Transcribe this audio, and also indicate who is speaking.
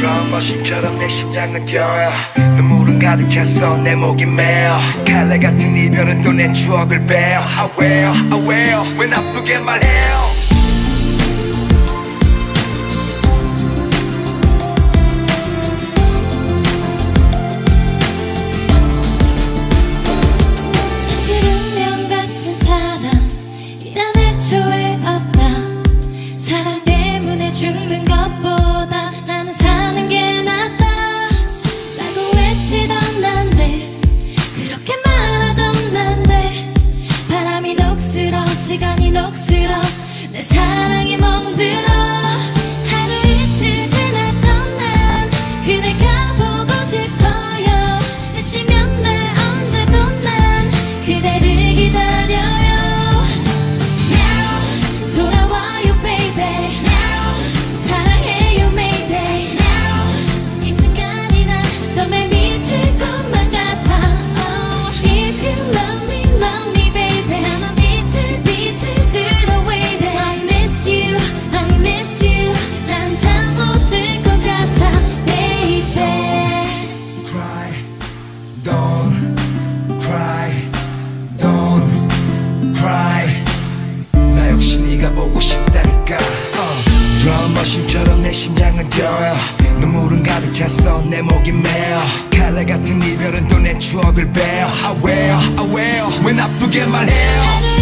Speaker 1: 드럼머신처럼 내 심장은 뛰어요. 눈물은 가득 찼어 내 목이 메어. 칼날 같은 이별은 또 내 추억을 베어. I will, I will 왜 나쁘게 말해요 심장은 뛰어요. 눈물은 가득 찼어. 내 목이 메어. 칼날 같은 이별은 또 내 추억을 베어. I will, I will 왜 나쁘게 말해요